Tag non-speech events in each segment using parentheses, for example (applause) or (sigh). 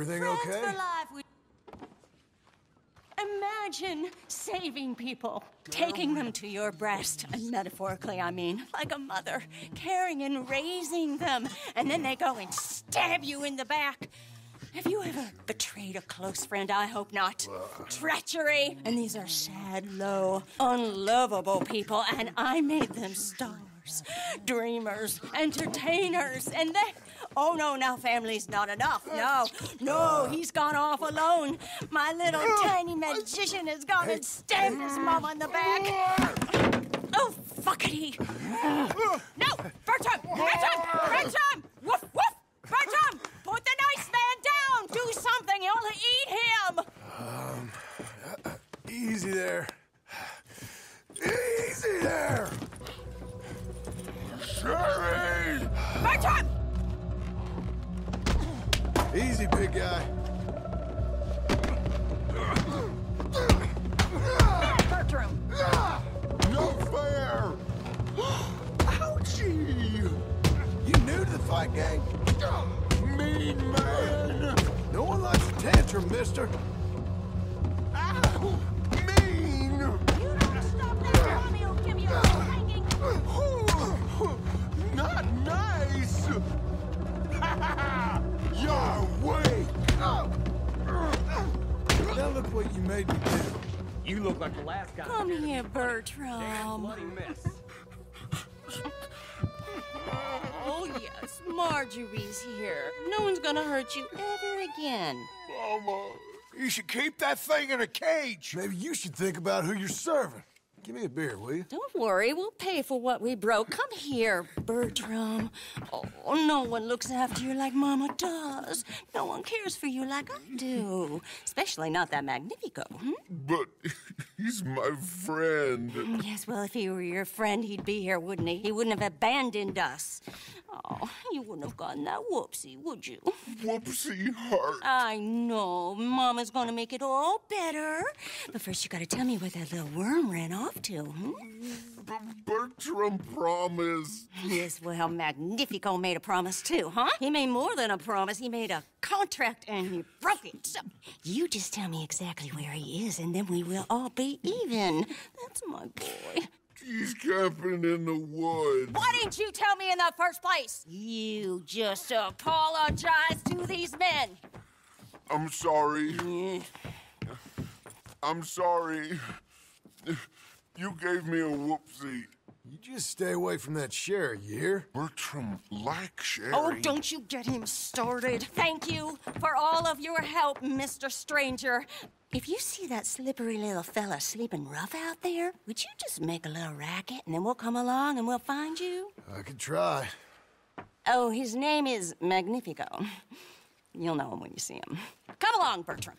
Everything Friends okay? for life. We... Imagine saving people, taking them to your breast, and metaphorically, I mean, like a mother, caring and raising them, and then they go and stab you in the back. Have you ever betrayed a close friend? I hope not. Treachery. And these are sad, low, unlovable people, and I made them stars, dreamers, entertainers, and they. Oh no, now family's not enough. No, no, he's gone off alone. My little tiny magician has gone and stabbed his mom in the back. Oh, fuckity. Tantrum, mister. Ow! Mean! You don't stop that, Tommy will give you a spanking! Not nice! (laughs) You're weak! Now look what you made me do. You look like the last guy. Come here, Bertram. Bloody mess. (laughs) Oh, yes, Marjorie's here. No one's gonna hurt you ever again. Mama, you should keep that thing in a cage. Maybe you should think about who you're serving. Give me a beer, will you? Don't worry, we'll pay for what we broke. Come here, Bertram. Oh, no one looks after you like Mama does. No one cares for you like I do. Especially not that Magnifico. Hmm? But (laughs) he's my friend. Yes, well, if he were your friend, he'd be here, wouldn't he? He wouldn't have abandoned us. Oh, you wouldn't have gotten that whoopsie, would you? Whoopsie heart. I know. Mama's gonna make it all better. But first, you gotta tell me where that little worm ran off to. Hmm? Bertram promised. Yes, well, Magnifico made a promise too, huh? He made more than a promise. He made a contract and he broke it. So you just tell me exactly where he is, and then we will all be even. That's my boy. He's camping in the woods. Why didn't you tell me in the first place? You just apologize to these men. I'm sorry. I'm sorry. You gave me a whoopsie. You just stay away from that sherry, you hear? Bertram likes Sherry. Oh, don't you get him started. Thank you for all of your help, Mr. Stranger. If you see that slippery little fella sleeping rough out there, would you just make a little racket and then we'll come along and we'll find you? I could try. Oh, his name is Magnifico. You'll know him when you see him. Come along, Bertram.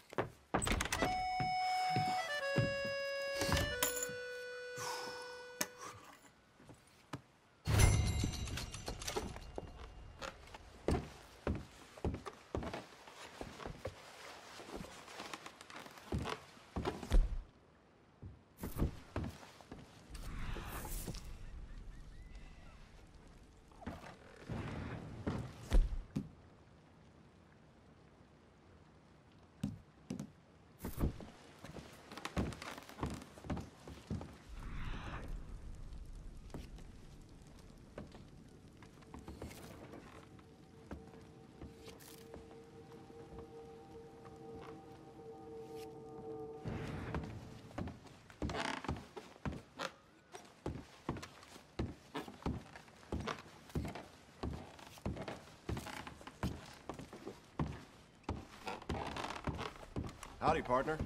Howdy, partner.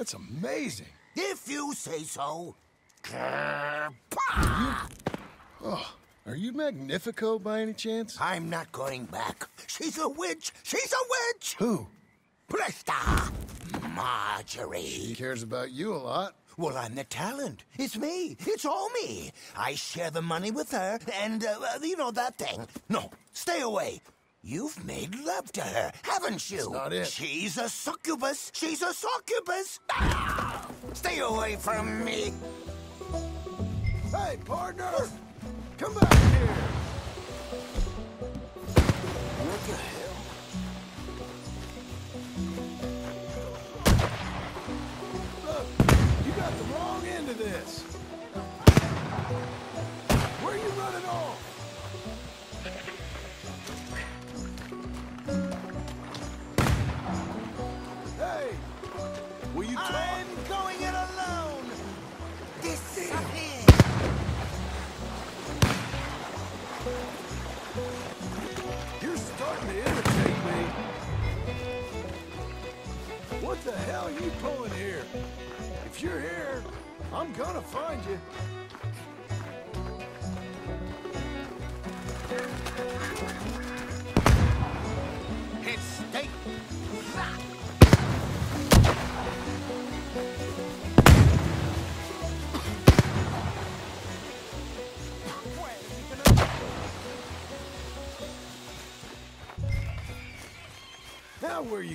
That's amazing. If you say so. Oh, are you Magnifico by any chance? I'm not going back. She's a witch. She's a witch. Who? Presta. Marjorie. He cares about you a lot. Well, I'm the talent. It's me. It's all me. I share the money with her, and, uh, uh, you know, that thing. No, stay away. You've made love to her, haven't you? That's not it. She's a succubus. She's a succubus. Ah! Stay away from me. Hey, partner! Come back here! Will you talk? I'm going it alone. Disappear. You're starting to irritate me. What the hell are you pulling here? If you're here, I'm gonna find you.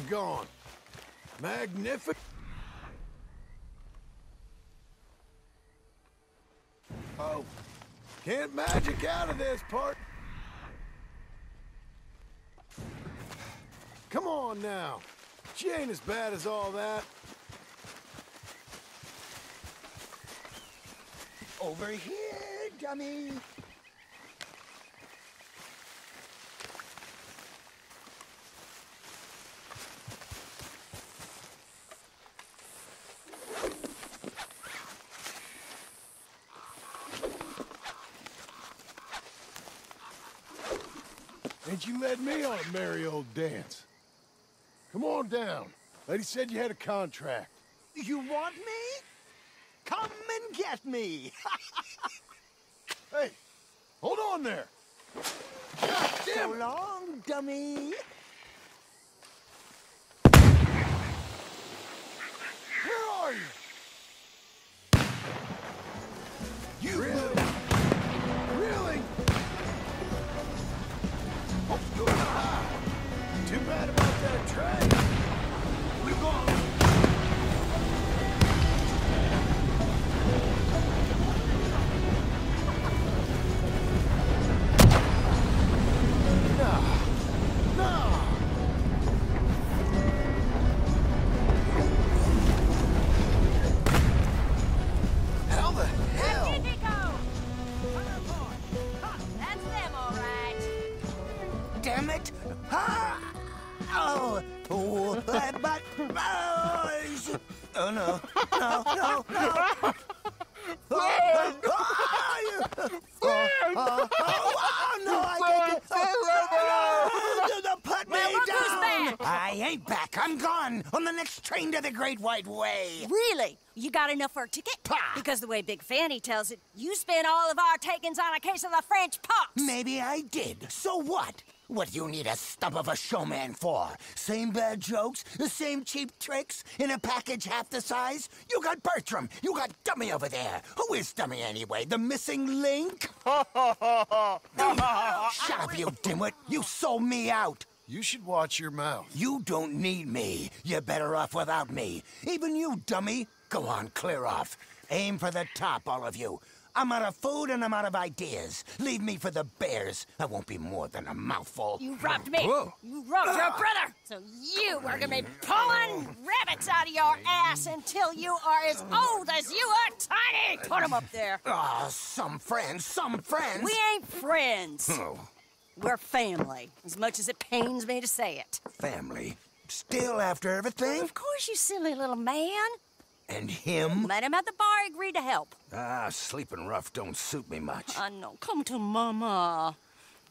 Going? Magnificent. Oh, can't magic out of this part. Come on now. She ain't as bad as all that. Over here, dummy. And you led me on a merry old dance. Come on down. Lady said you had a contract. You want me? Come and get me. (laughs) Hey, hold on there. (laughs) God damn it. long, dummy. I ain't back. I'm gone on the next train to the Great White Way. Really? You got enough for a ticket? Because the way Big Fanny tells it, you spent all of our takings on a case of the French pox. Maybe I did. So what? What do you need a stump of a showman for? Same bad jokes, the same cheap tricks, in a package half the size? You got Bertram, you got Dummy over there. Who is Dummy anyway? The missing link? (laughs) Shut up, you dimwit. You sold me out. You should watch your mouth. You don't need me. You're better off without me. Even you, dummy. Go on, clear off. Aim for the top, all of you. I'm out of food and I'm out of ideas. Leave me for the bears. I won't be more than a mouthful. You robbed me. Whoa. You robbed your brother. So you are gonna be pulling rabbits out of your ass until you are as old as you are tiny. Put 'em up there. Ah, some friends, some friends. We ain't friends. Oh, We're family, as much as it pains me to say it. Family. Still after everything? Of course, you silly little man. And him? Met him at the bar, agreed to help. Ah, sleeping rough don't suit me much. I know. Come to Mama.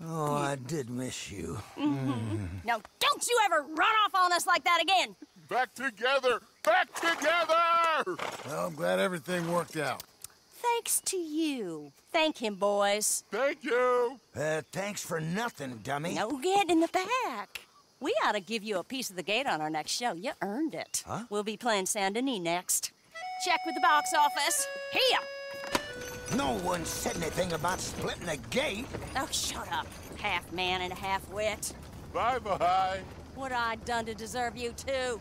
Oh, I did miss you. Now, don't you ever run off on us like that again. Back together! Back together! Well, I'm glad everything worked out. Thanks to you. Thank him, boys. Thank you! Uh, thanks for nothing, dummy. No get in the back. We ought to give you a piece of the gate on our next show. You earned it. Huh? We'll be playing Saint Denis next. Check with the box office. Here. No one said anything about splitting the gate. Oh, shut up. Half man and half wit. Bye bye! What I done to deserve you two?